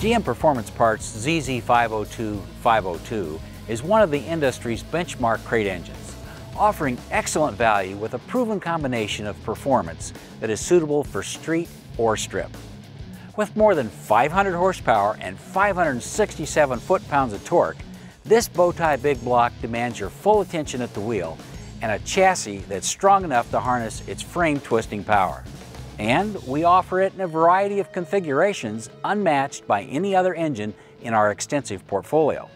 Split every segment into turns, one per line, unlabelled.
GM Performance Parts ZZ502-502 is one of the industry's benchmark crate engines, offering excellent value with a proven combination of performance that is suitable for street or strip. With more than 500 horsepower and 567 foot-pounds of torque, this Bowtie Big Block demands your full attention at the wheel and a chassis that's strong enough to harness its frame twisting power. And we offer it in a variety of configurations unmatched by any other engine in our extensive portfolio.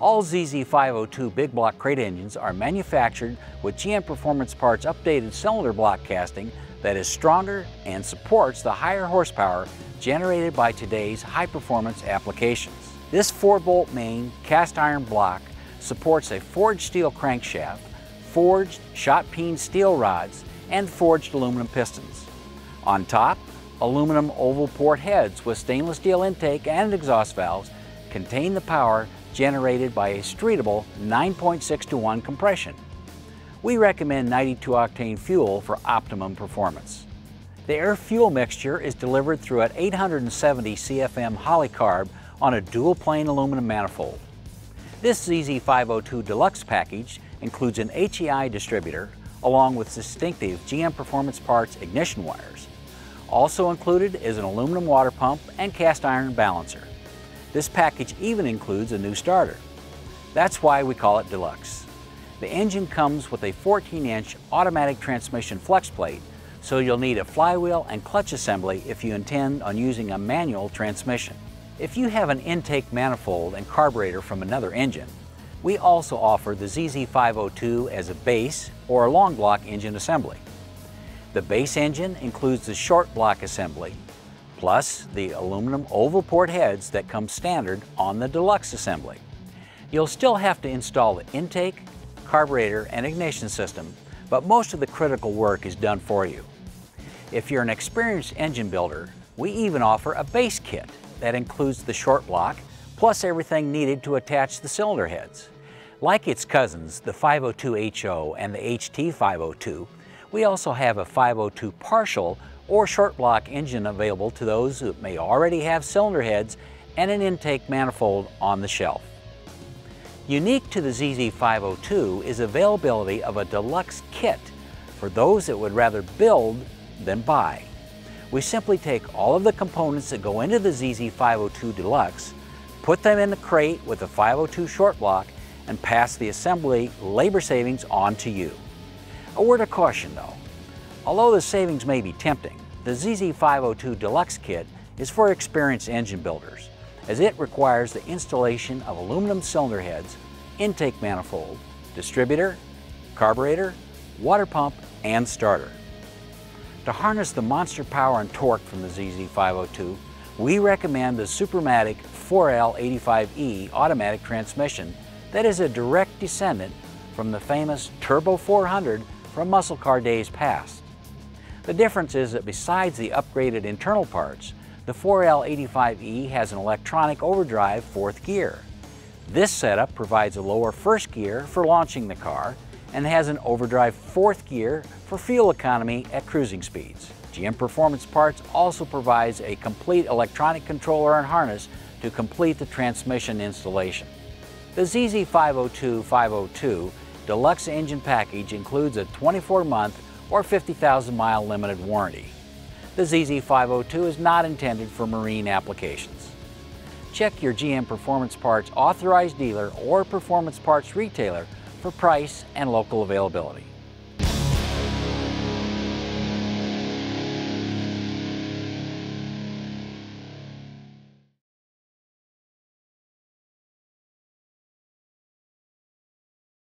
All ZZ502 big block crate engines are manufactured with GM Performance Parts updated cylinder block casting that is stronger and supports the higher horsepower generated by today's high performance applications. This 4 bolt main cast iron block supports a forged steel crankshaft, forged shot peen steel rods, and forged aluminum pistons. On top, aluminum oval port heads with stainless steel intake and exhaust valves contain the power generated by a streetable 9.6 to 1 compression. We recommend 92 octane fuel for optimum performance. The air fuel mixture is delivered through an 870 CFM Holley carb on a dual plane aluminum manifold. This ZZ502 Deluxe package includes an HEI distributor along with distinctive GM Performance Parts ignition wires. Also included is an aluminum water pump and cast iron balancer. This package even includes a new starter. That's why we call it Deluxe. The engine comes with a 14-inch automatic transmission flex plate, so you'll need a flywheel and clutch assembly if you intend on using a manual transmission. If you have an intake manifold and carburetor from another engine, we also offer the ZZ502 as a base or a long block engine assembly. The base engine includes the short block assembly, plus the aluminum oval port heads that come standard on the deluxe assembly. You'll still have to install the intake, carburetor, and ignition system, but most of the critical work is done for you. If you're an experienced engine builder, we even offer a base kit that includes the short block, plus everything needed to attach the cylinder heads. Like its cousins, the 502HO and the HT502, we also have a 502 partial or short block engine available to those who may already have cylinder heads and an intake manifold on the shelf. Unique to the ZZ502 is availability of a deluxe kit for those that would rather build than buy. We simply take all of the components that go into the ZZ502 Deluxe, put them in the crate with the 502 short block, and pass the assembly labor savings on to you. A word of caution though. Although the savings may be tempting, the ZZ502 Deluxe Kit is for experienced engine builders, as it requires the installation of aluminum cylinder heads, intake manifold, distributor, carburetor, water pump, and starter. To harness the monster power and torque from the ZZ502, we recommend the Supermatic 4L85E automatic transmission that is a direct descendant from the famous Turbo 400 from muscle car days past. The difference is that besides the upgraded internal parts, the 4L85E has an electronic overdrive fourth gear. This setup provides a lower first gear for launching the car and has an overdrive fourth gear for fuel economy at cruising speeds. GM Performance Parts also provides a complete electronic controller and harness to complete the transmission installation. The ZZ502-502 deluxe engine package includes a 24-month or 50,000 mile limited warranty. The ZZ502 is not intended for marine applications. Check your GM Performance Parts authorized dealer or Performance Parts retailer for price and local availability.